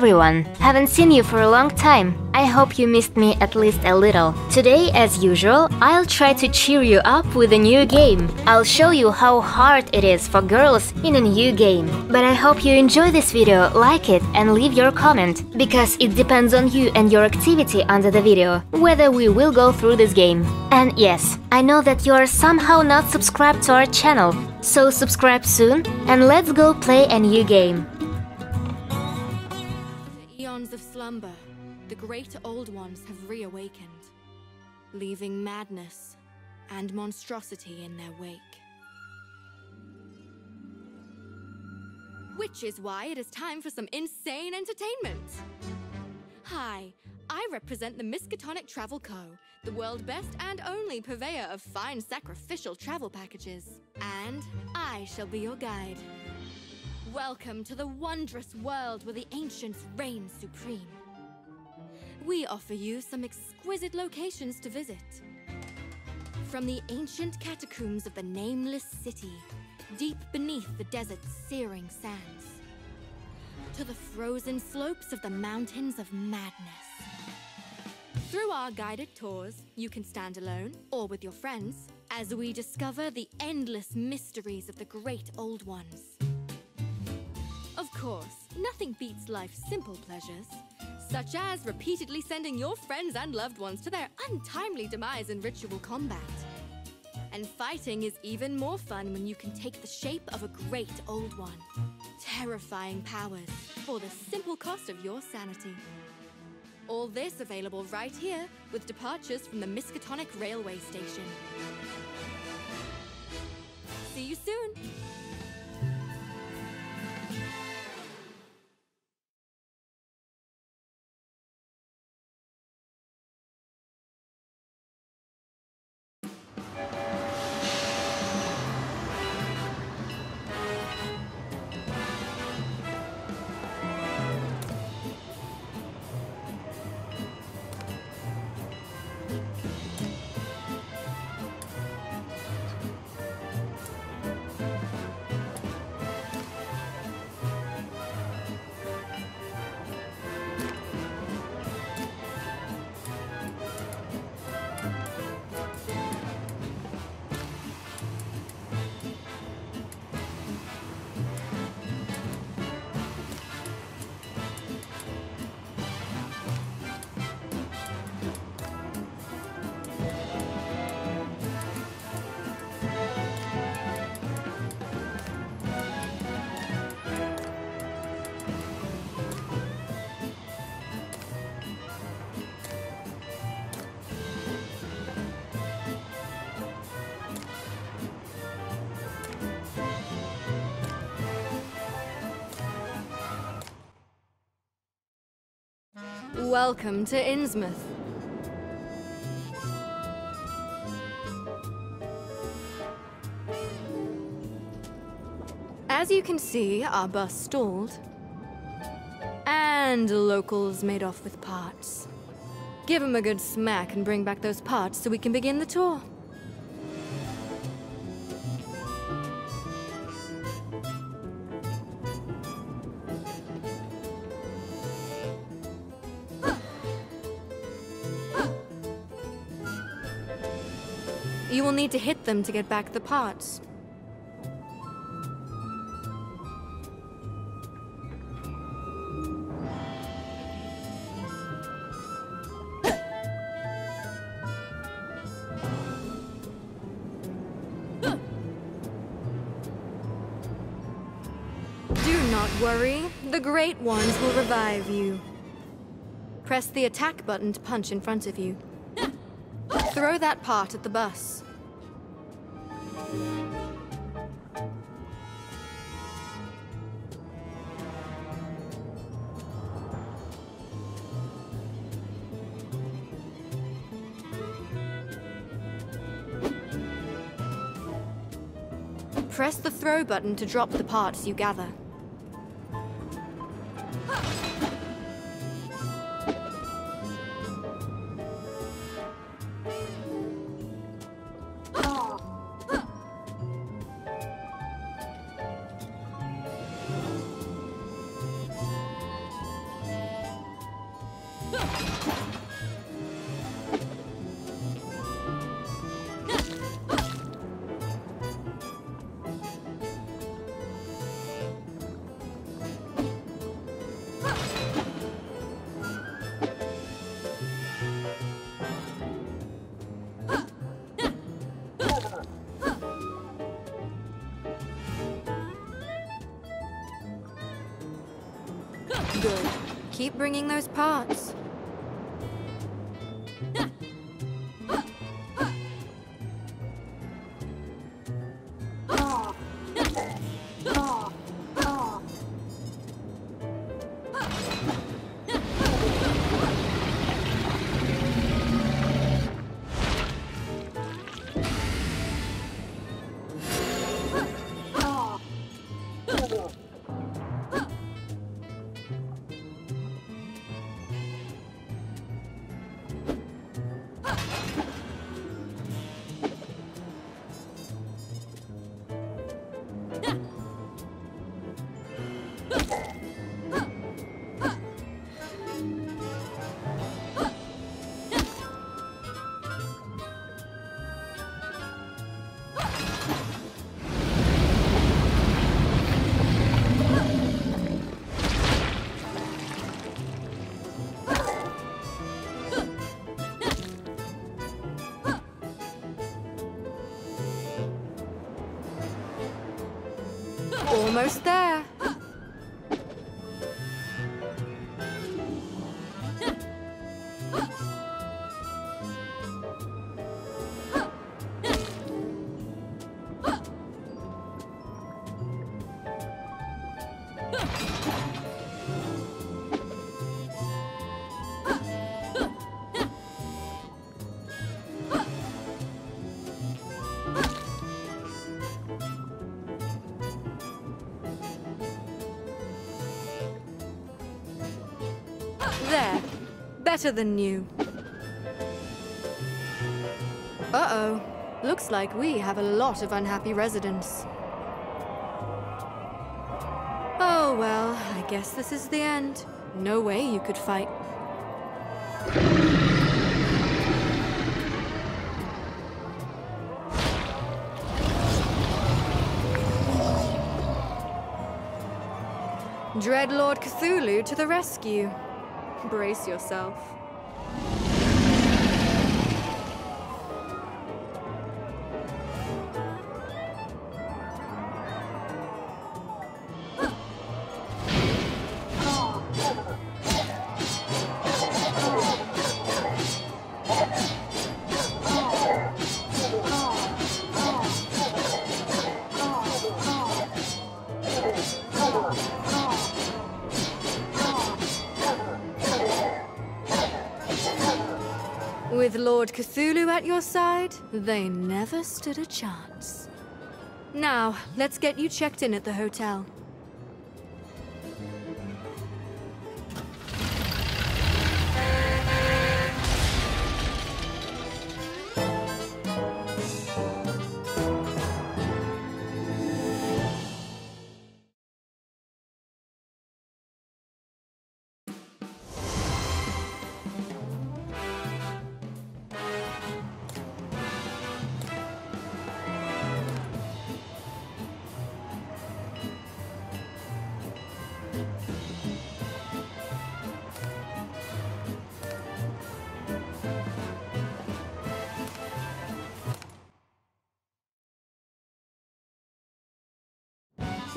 everyone! Haven't seen you for a long time. I hope you missed me at least a little. Today, as usual, I'll try to cheer you up with a new game. I'll show you how hard it is for girls in a new game. But I hope you enjoy this video, like it and leave your comment, because it depends on you and your activity under the video, whether we will go through this game. And yes, I know that you are somehow not subscribed to our channel, so subscribe soon and let's go play a new game. Slumber, the great old ones have reawakened, leaving madness and monstrosity in their wake. Which is why it is time for some insane entertainment. Hi, I represent the Miskatonic Travel Co., the world best and only purveyor of fine sacrificial travel packages. And I shall be your guide. Welcome to the wondrous world where the ancients reign supreme. We offer you some exquisite locations to visit. From the ancient catacombs of the nameless city, deep beneath the desert's searing sands, to the frozen slopes of the mountains of madness. Through our guided tours, you can stand alone or with your friends as we discover the endless mysteries of the great old ones. Of course, nothing beats life's simple pleasures, such as repeatedly sending your friends and loved ones to their untimely demise in ritual combat. And fighting is even more fun when you can take the shape of a great old one. Terrifying powers for the simple cost of your sanity. All this available right here with departures from the Miskatonic Railway Station. See you soon! Welcome to Innsmouth. As you can see, our bus stalled. And locals made off with parts. Give them a good smack and bring back those parts so we can begin the tour. You will need to hit them to get back the parts. Do not worry, the Great Ones will revive you. Press the attack button to punch in front of you. Throw that part at the bus. Press the throw button to drop the parts you gather. Good. Keep bringing those parts. There. Better than new. Uh-oh. Looks like we have a lot of unhappy residents. Oh, well, I guess this is the end. No way you could fight. Dreadlord Cthulhu to the rescue. Brace yourself. With Cthulhu at your side, they never stood a chance. Now, let's get you checked in at the hotel.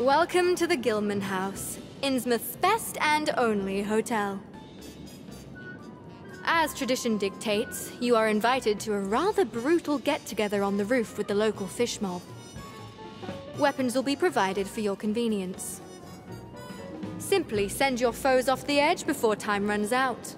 Welcome to the Gilman House, Innsmouth's best and only hotel. As tradition dictates, you are invited to a rather brutal get-together on the roof with the local fish mob. Weapons will be provided for your convenience. Simply send your foes off the edge before time runs out.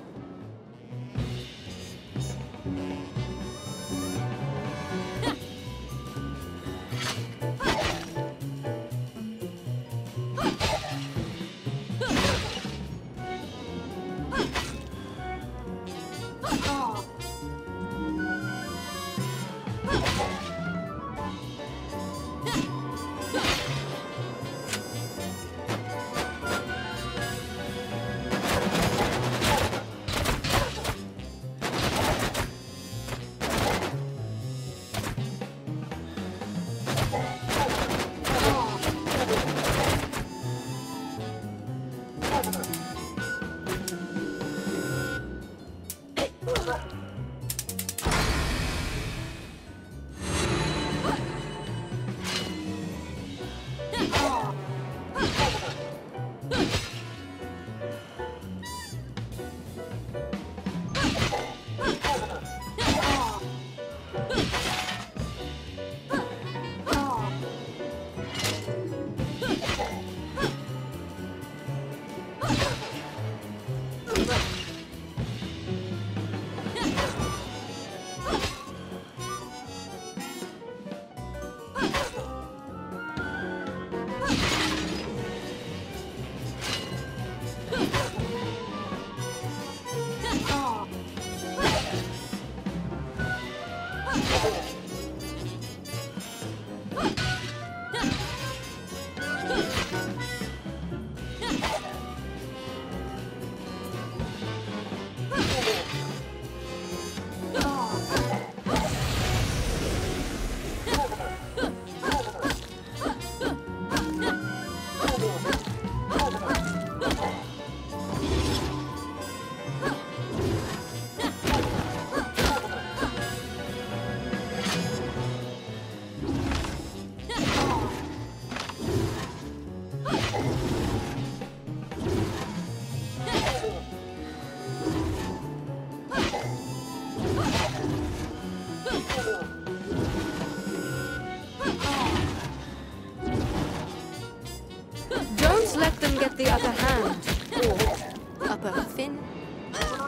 Fin.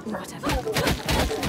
Whatever.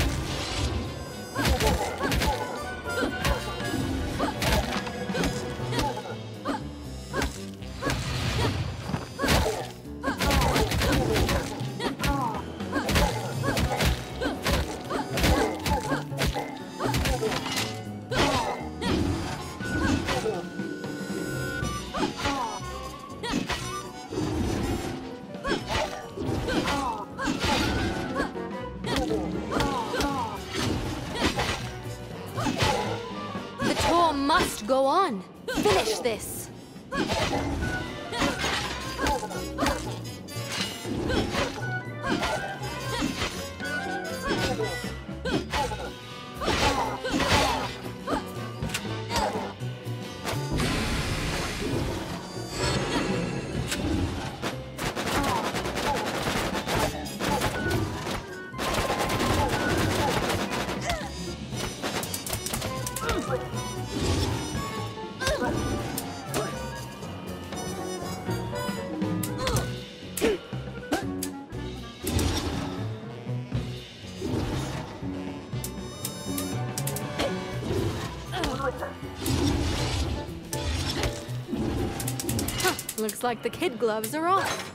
Looks like the kid gloves are off.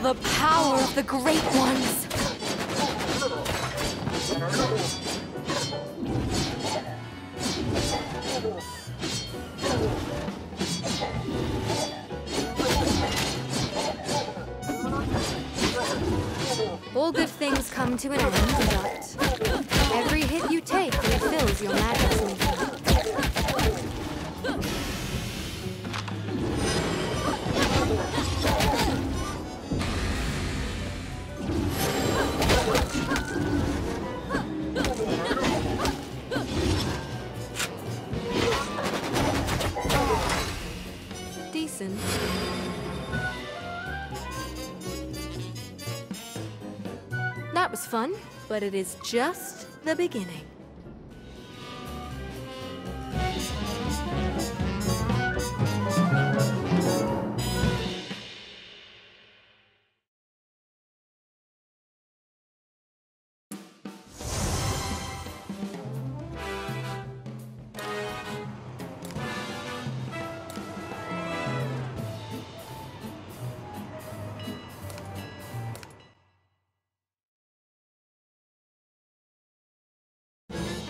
Feel the power of the great ones. But it is just the beginning.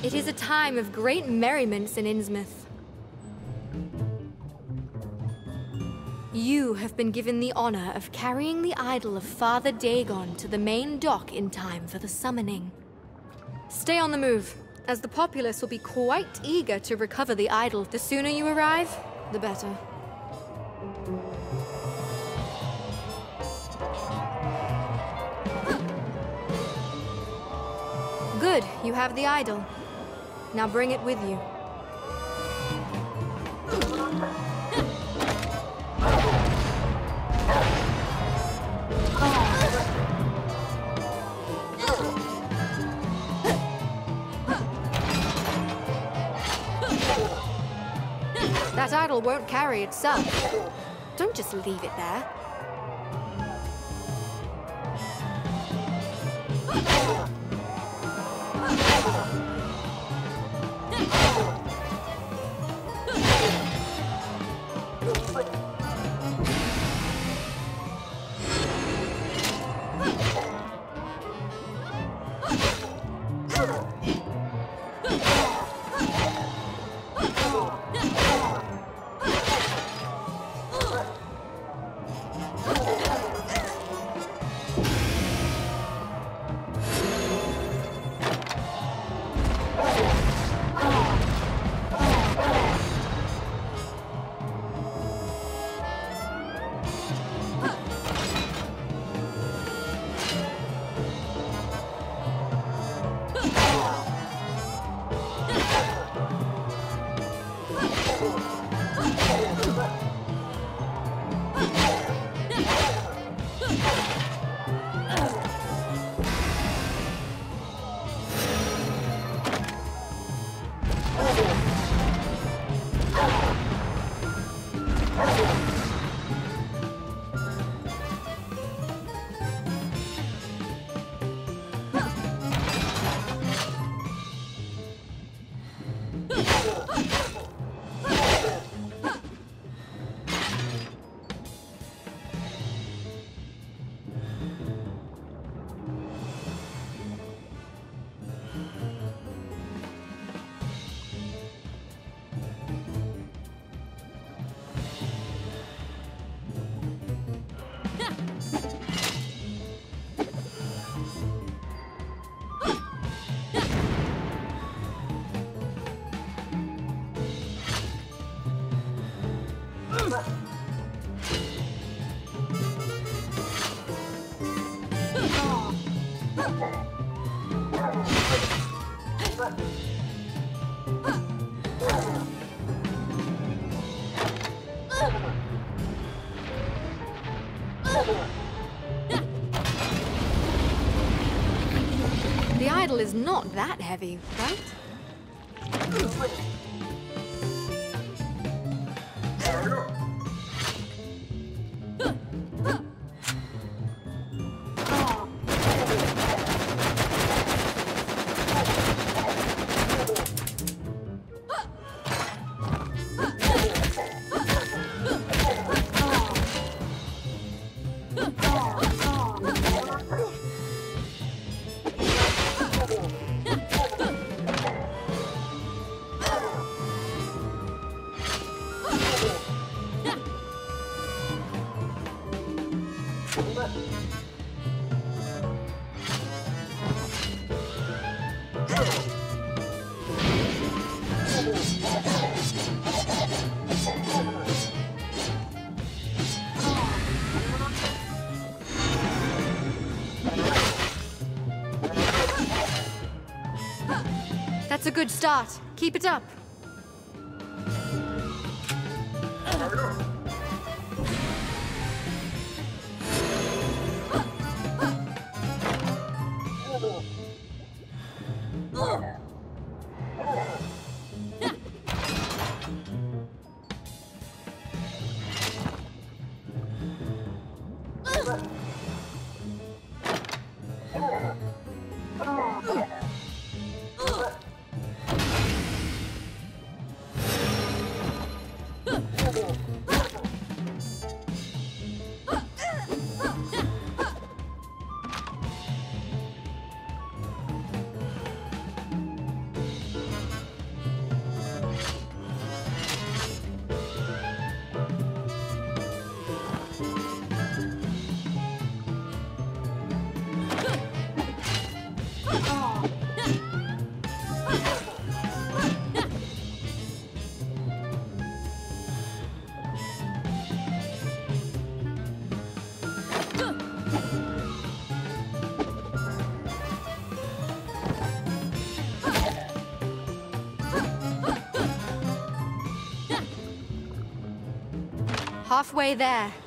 It is a time of great merriments in Innsmouth. You have been given the honor of carrying the idol of Father Dagon to the main dock in time for the summoning. Stay on the move, as the populace will be quite eager to recover the idol. The sooner you arrive, the better. Good, you have the idol. Now bring it with you. That idol won't carry itself. Don't just leave it there. Is not that heavy, right? That's a good start. Keep it up. Halfway there.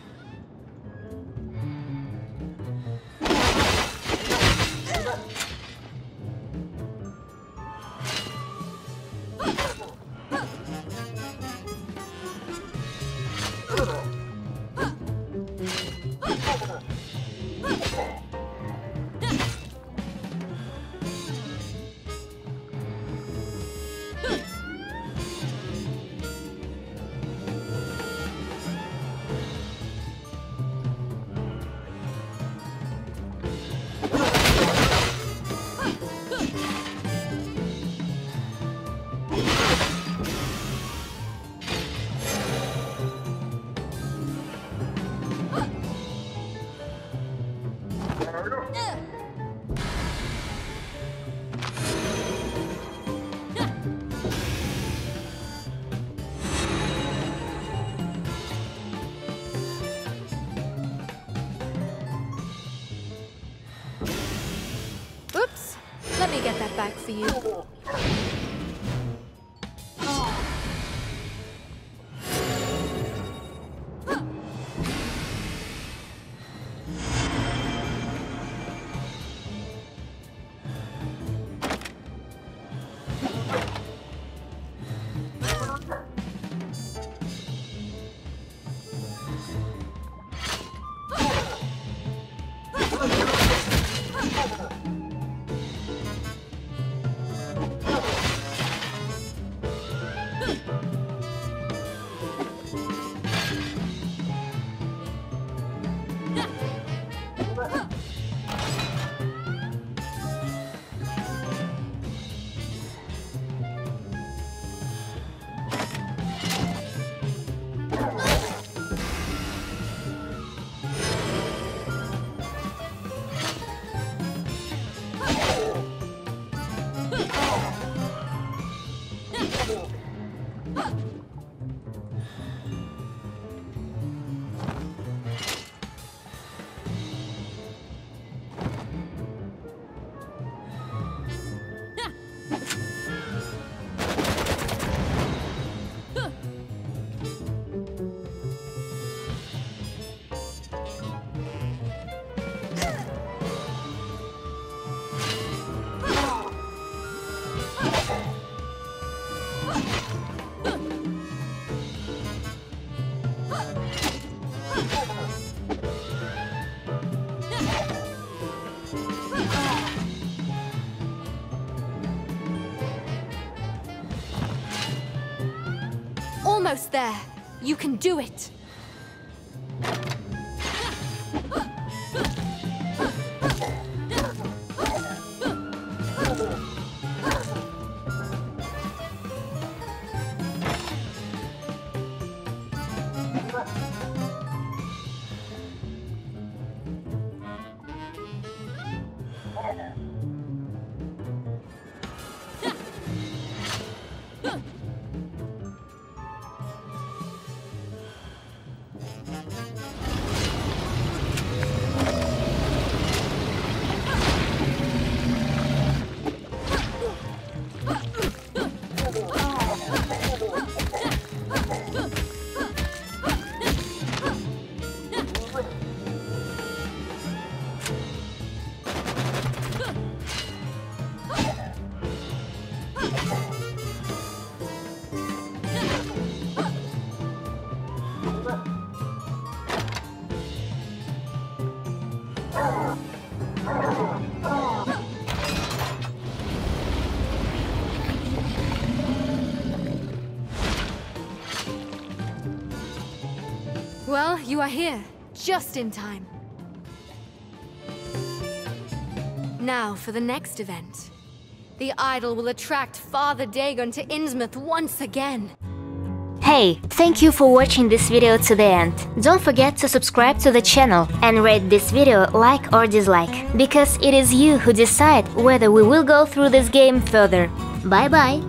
For you. There. You can do it. You are here, just in time. Now for the next event. The idol will attract Father Dagon to Innsmouth once again. Hey, thank you for watching this video to the end. Don't forget to subscribe to the channel and rate this video like or dislike, because it is you who decide whether we will go through this game further. Bye bye!